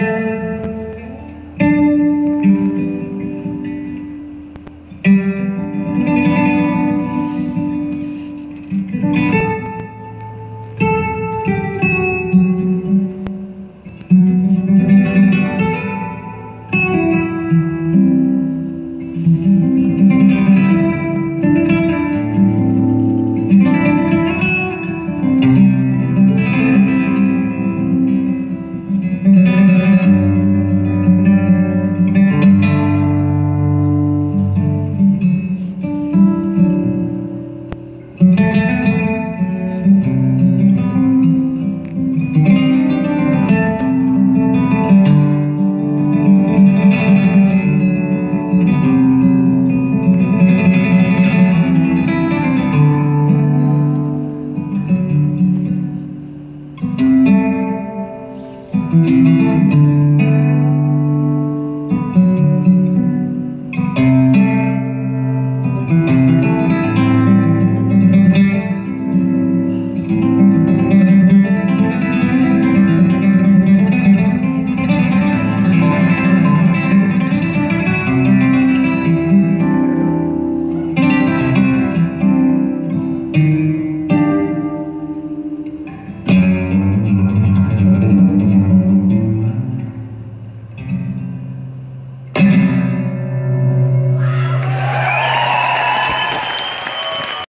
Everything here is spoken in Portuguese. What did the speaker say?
Música